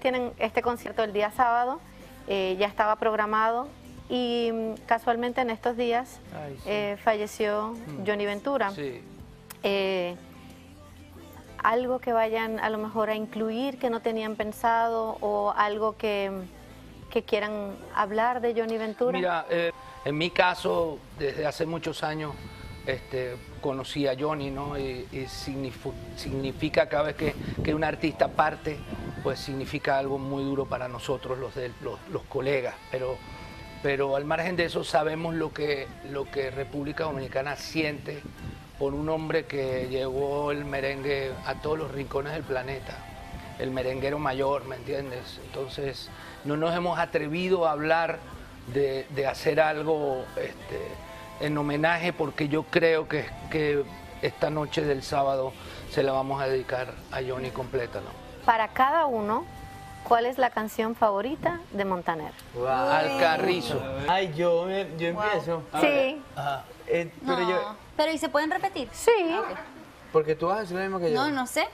Tienen este concierto el día sábado, eh, ya estaba programado y mm, casualmente en estos días Ay, sí. eh, falleció Johnny Ventura. Sí. Eh, algo que vayan a lo mejor a incluir que no tenían pensado o algo que, que quieran hablar de Johnny Ventura. Mira, eh, en mi caso, desde hace muchos años, este, conocí a Johnny, ¿no? Y, significa cada vez que, que un artista parte, pues significa algo muy duro para nosotros, los, de, los, colegas. Pero, pero al margen de eso, sabemos lo que, lo que República Dominicana siente por un hombre que llevó el merengue a todos los rincones del planeta el merenguero mayor, ¿me entiendes? Entonces, no nos hemos atrevido a hablar de, de hacer algo este, en homenaje porque yo creo que, que esta noche del sábado se la vamos a dedicar a Johnny completa, ¿no? Para cada uno, ¿cuál es la canción favorita de Montaner? Al carrizo. Ay, yo, me- yo empiezo. Sí, Eh, pero No, yo, pero ¿y se pueden repetir? sí. porque tú vas a decir lo mismo que yo. No, no sé,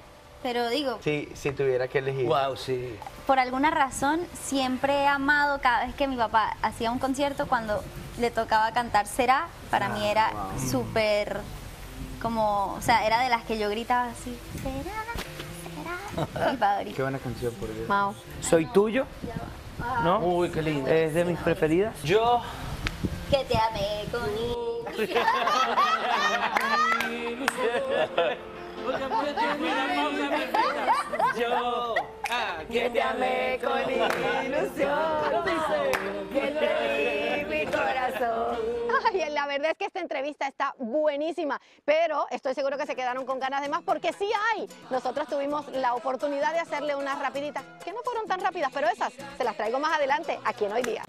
pero digo, Sí, si tuviera que elegir. Wow, sí. por alguna razón siempre he amado cada vez que mi papá hacía un concierto cuando le tocaba cantar Será, para mí era súper como, o sea, era de las que yo gritaba así, Será. Qué buena canción, por Dios. Mao. Soy tuyo, ¿no? Uy, qué lindo. Es de mis preferidas. Yo, Que te amé con yo, Que te amé con ilusión, la verdad es que esta entrevista está buenísima, pero estoy seguro que se quedaron con ganas de más porque sí hay. Nosotros tuvimos la oportunidad de hacerle unas rapiditas, que no fueron tan rápidas, pero esas se las traigo más adelante aquí en Hoy Día.